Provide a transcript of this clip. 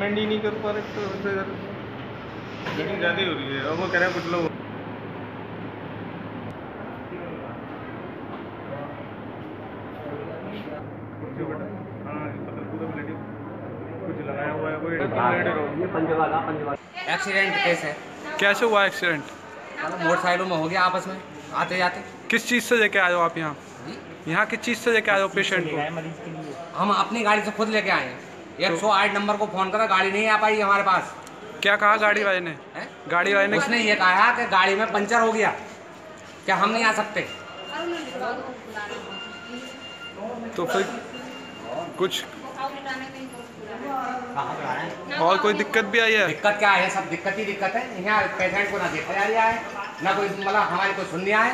Treatment ही नहीं कर पा रहे तो इधर ब्लीडिंग ज़्यादा हो रही है। अब वो कह रहे हैं कुछ लोग जो बेटा, हाँ, मतलब पूरा bleeding कुछ लगाया हुआ है कोई bleeding हो एक्सीडेंट केस है कैसे हुआ एक्सीडेंट मतलब मोटरसाइकिलों में हो गया आपस में आते जाते। किस चीज़ से लेके आए हो आप यहाँ? यहाँ किस चीज़ से लेके आए हो पेशेंट को? हम अपनी गाड़ी से खुद लेके आए हैं। एक सौ आठ नंबर को फ़ोन करा गाड़ी नहीं आ पाई हमारे पास। क्या कहा गाड़ी वाले ने? है? गाड़ी वाले ने उसने ये कहा कि गाड़ी में पंचर हो गया क्या हम नहीं आ सकते। तो फिर कुछ और कोई दिक्कत भी आई है? दिक्कत क्या है? सब दिक्कत ही दिक्कत है। यहाँ पेशेंट को ना देखा जा रहा है ना कोई मतलब हमारी कोई सुनने आए।